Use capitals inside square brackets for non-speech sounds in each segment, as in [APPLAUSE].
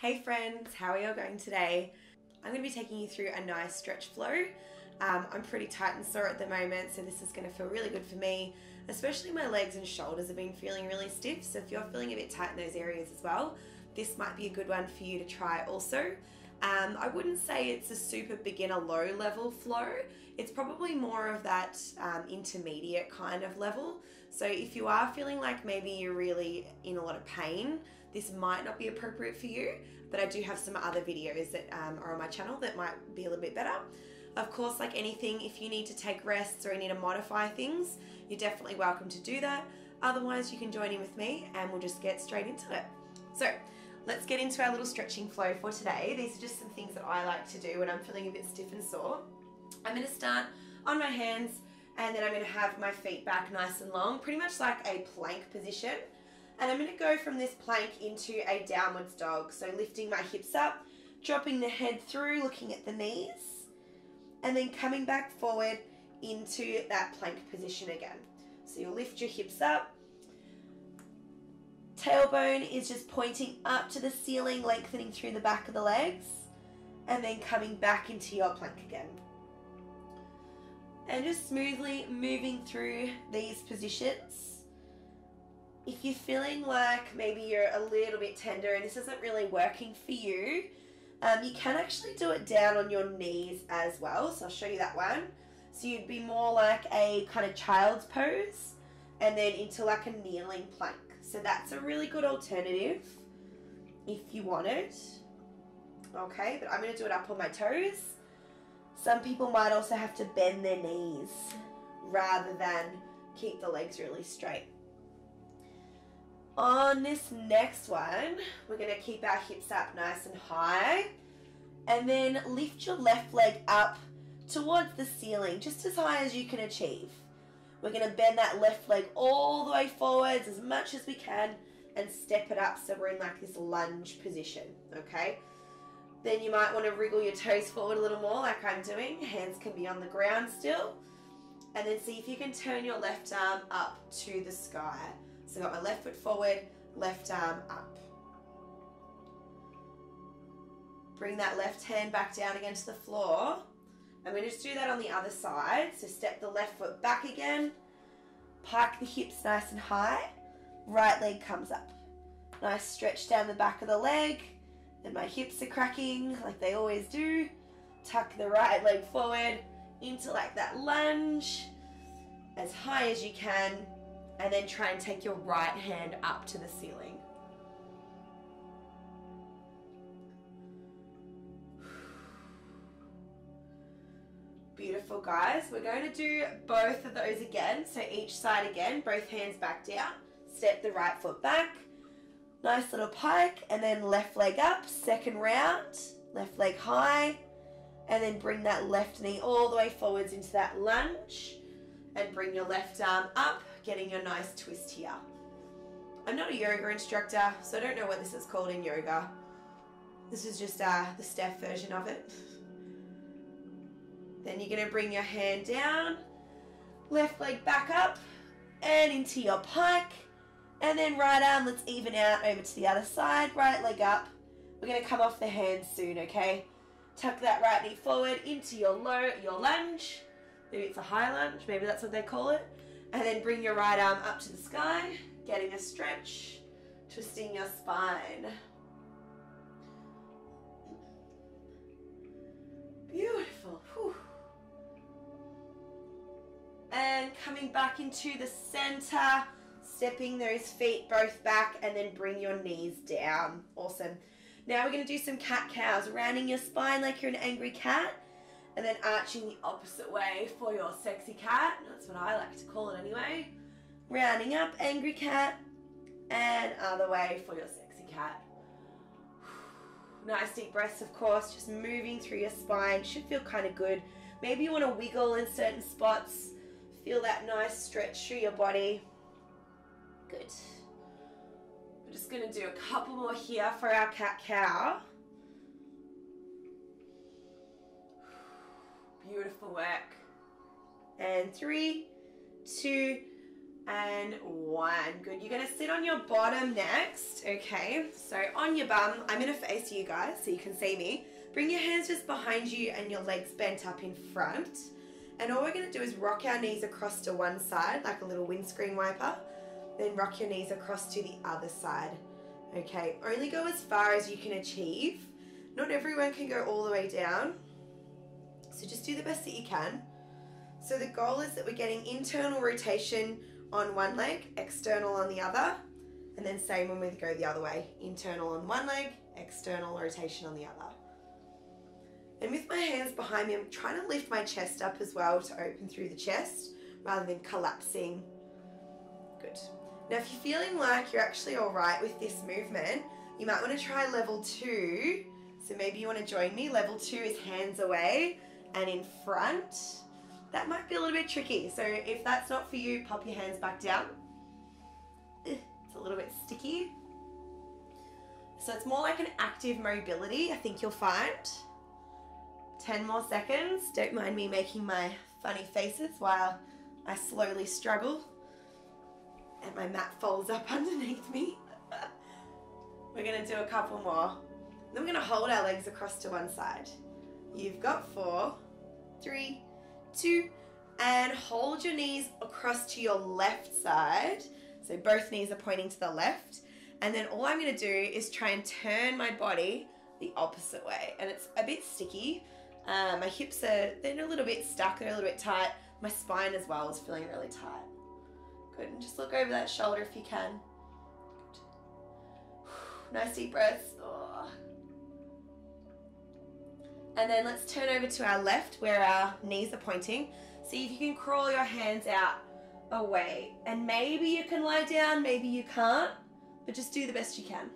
Hey friends, how are you all going today? I'm going to be taking you through a nice stretch flow. Um, I'm pretty tight and sore at the moment, so this is going to feel really good for me. Especially my legs and shoulders have been feeling really stiff, so if you're feeling a bit tight in those areas as well, this might be a good one for you to try also. Um, I wouldn't say it's a super beginner low level flow. It's probably more of that um, intermediate kind of level. So if you are feeling like maybe you're really in a lot of pain, this might not be appropriate for you, but I do have some other videos that um, are on my channel that might be a little bit better. Of course, like anything, if you need to take rests or you need to modify things, you're definitely welcome to do that. Otherwise, you can join in with me and we'll just get straight into it. So, let's get into our little stretching flow for today. These are just some things that I like to do when I'm feeling a bit stiff and sore. I'm going to start on my hands and then I'm going to have my feet back nice and long, pretty much like a plank position. And I'm going to go from this plank into a downwards dog. So lifting my hips up, dropping the head through, looking at the knees, and then coming back forward into that plank position again. So you'll lift your hips up. Tailbone is just pointing up to the ceiling, lengthening through the back of the legs, and then coming back into your plank again. And just smoothly moving through these positions if you're feeling like maybe you're a little bit tender and this isn't really working for you, um, you can actually do it down on your knees as well. So I'll show you that one. So you'd be more like a kind of child's pose and then into like a kneeling plank. So that's a really good alternative if you want it. Okay, but I'm going to do it up on my toes. Some people might also have to bend their knees rather than keep the legs really straight. On this next one, we're going to keep our hips up nice and high. And then lift your left leg up towards the ceiling, just as high as you can achieve. We're going to bend that left leg all the way forwards as much as we can and step it up so we're in like this lunge position, okay? Then you might want to wriggle your toes forward a little more like I'm doing. Hands can be on the ground still. And then see if you can turn your left arm up to the sky. So I got my left foot forward, left arm up. Bring that left hand back down against the floor. I'm going to just do that on the other side. So step the left foot back again. Pike the hips nice and high. Right leg comes up. Nice stretch down the back of the leg. Then my hips are cracking like they always do. Tuck the right leg forward into like that lunge as high as you can and then try and take your right hand up to the ceiling. Beautiful, guys. We're going to do both of those again. So each side again, both hands back down. Step the right foot back. Nice little pike. And then left leg up. Second round. Left leg high. And then bring that left knee all the way forwards into that lunge. And bring your left arm up getting a nice twist here. I'm not a yoga instructor, so I don't know what this is called in yoga. This is just uh, the Steph version of it. Then you're going to bring your hand down, left leg back up, and into your pike. And then right arm, let's even out over to the other side. Right leg up. We're going to come off the hands soon, okay? Tuck that right knee forward into your low, your lunge. Maybe it's a high lunge, maybe that's what they call it. And then bring your right arm up to the sky, getting a stretch, twisting your spine. Beautiful. Whew. And coming back into the center, stepping those feet both back and then bring your knees down. Awesome. Now we're going to do some cat cows, rounding your spine like you're an angry cat and then arching the opposite way for your sexy cat. That's what I like to call it anyway. Rounding up, angry cat, and other way for your sexy cat. [SIGHS] Nice deep breaths, of course, just moving through your spine. Should feel kind of good. Maybe you want to wiggle in certain spots. Feel that nice stretch through your body. Good. We're just going to do a couple more here for our cat cow. Beautiful work. And three, two, and one. Good. You're going to sit on your bottom next. Okay. So on your bum, I'm going to face you guys so you can see me. Bring your hands just behind you and your legs bent up in front. And all we're going to do is rock our knees across to one side like a little windscreen wiper. Then rock your knees across to the other side. Okay. Only go as far as you can achieve. Not everyone can go all the way down. So just do the best that you can. So the goal is that we're getting internal rotation on one leg, external on the other, and then same when we go the other way. Internal on one leg, external rotation on the other. And with my hands behind me, I'm trying to lift my chest up as well to open through the chest rather than collapsing. Good. Now, if you're feeling like you're actually all right with this movement, you might want to try level two. So maybe you want to join me. Level two is hands away and in front that might be a little bit tricky. So if that's not for you, pop your hands back down. It's a little bit sticky. So it's more like an active mobility, I think you'll find. 10 more seconds. Don't mind me making my funny faces while I slowly struggle and my mat folds up [LAUGHS] underneath me. we're gonna do a couple more. Then we're gonna hold our legs across to one side. You've got four, three, two, and hold your knees across to your left side. So both knees are pointing to the left. And then all I'm gonna do is try and turn my body the opposite way. And it's a bit sticky. Um, my hips are, they're a little bit stuck, they're a little bit tight. My spine as well is feeling really tight. Good, and just look over that shoulder if you can. Good. [SIGHS] Nice deep breaths. Oh. And then let's turn over to our left where our knees are pointing. See if you can crawl your hands out away. And maybe you can lie down, maybe you can't, but just do the best you can.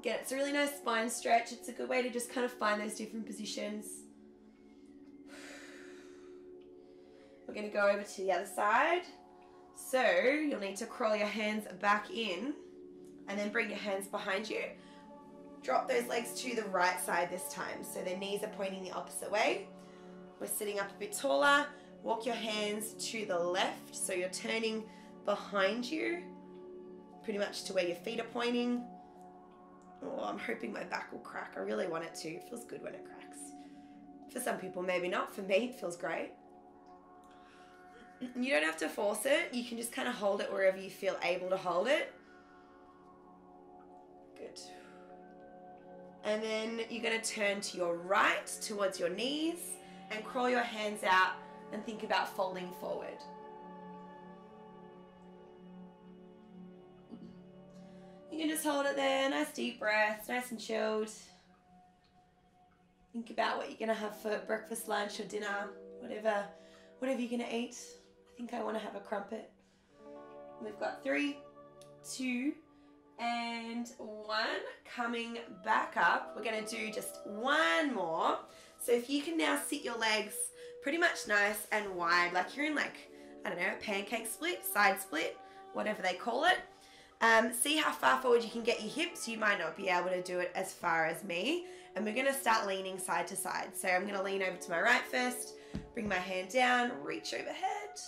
Again, it's a really nice spine stretch. It's a good way to just kind of find those different positions. We're going to go over to the other side. So you'll need to crawl your hands back in and then bring your hands behind you. Drop those legs to the right side this time. So their knees are pointing the opposite way. We're sitting up a bit taller. Walk your hands to the left. So you're turning behind you, pretty much to where your feet are pointing. Oh, I'm hoping my back will crack. I really want it to. It feels good when it cracks. For some people, maybe not. For me, it feels great. You don't have to force it. You can just kind of hold it wherever you feel able to hold it. Good. And then you're going to turn to your right towards your knees and crawl your hands out and think about folding forward. You can just hold it there, nice deep breaths, nice and chilled. Think about what you're gonna have for breakfast, lunch, or dinner, whatever, whatever you're gonna eat. I think I want to have a crumpet. We've got three, two, and one. Coming back up, we're gonna do just one more. So if you can now sit your legs pretty much nice and wide, like you're in like, I don't know, a pancake split, side split, whatever they call it. Um, see how far forward you can get your hips. You might not be able to do it as far as me. And we're gonna start leaning side to side. So I'm gonna lean over to my right first, bring my hand down, reach overhead.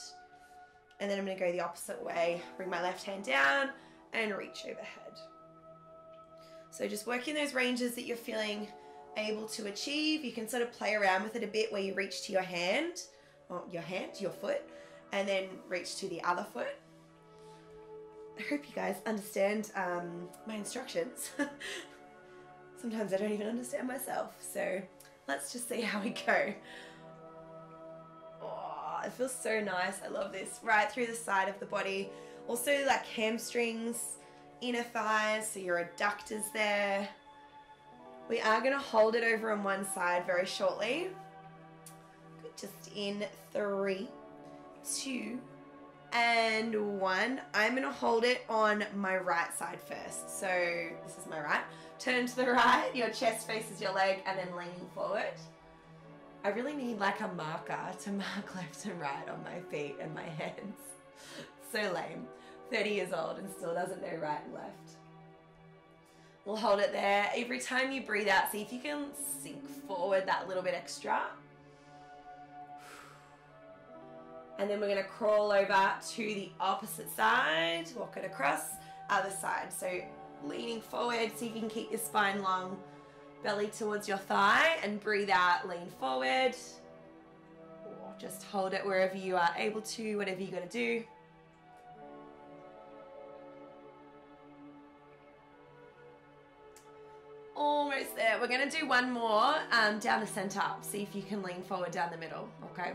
And then I'm gonna go the opposite way. Bring my left hand down and reach overhead. So just working those ranges that you're feeling able to achieve. You can sort of play around with it a bit where you reach to your hand, or your hand, your foot, and then reach to the other foot. I hope you guys understand um, my instructions. [LAUGHS] Sometimes I don't even understand myself, so let's just see how we go. Oh, it feels so nice. I love this. Right through the side of the body. Also, like hamstrings, inner thighs, so your adductors there. We are going to hold it over on one side very shortly. Just in three, two, and one. I'm going to hold it on my right side first. So this is my right. Turn to the right, your chest faces your leg, and then leaning forward. I really need like a marker to [LAUGHS] mark left and right on my feet and my hands. so lame. 30 years old and still doesn't know right and left. We'll hold it there. Every time you breathe out, see if you can sink forward that little bit extra. And then we're gonna crawl over to the opposite side, walk it across, other side. So leaning forward, see if you can keep your spine long, belly towards your thigh, and breathe out, lean forward. Or just hold it wherever you are able to, whatever you gotta do. There. We're gonna do one more um, down the center. Up. See if you can lean forward down the middle, okay?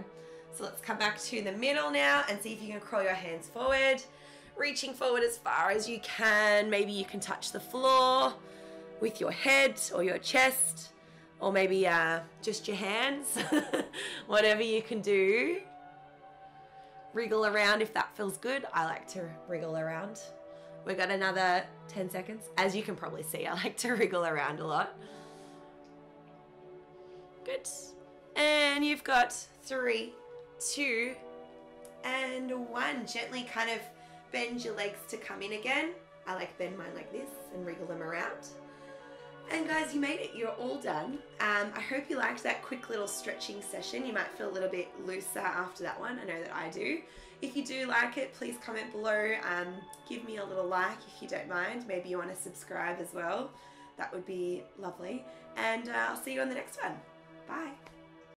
So let's come back to the middle now and see if you can crawl your hands forward. Reaching forward as far as you can. Maybe you can touch the floor with your head or your chest or maybe uh, just your hands. [LAUGHS] Whatever you can do. Wriggle around if that feels good. I like to wriggle around. We've got another 10 seconds. As you can probably see, I like to [LAUGHS] wriggle around a lot. Good. And you've got three, two, and one. Gently kind of bend your legs to come in again. I like bend mine like this and wriggle them around. And guys, you made it. You're all done. Um, I hope you liked that quick little stretching session. You might feel a little bit looser after that one. I know that I do. If you do like it, please comment below. Um, give me a little like if you don't mind. Maybe you want to subscribe as well. That would be lovely. And uh, I'll see you on the next one. Bye.